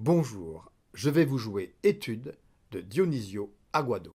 Bonjour, je vais vous jouer Étude de Dionisio Aguado.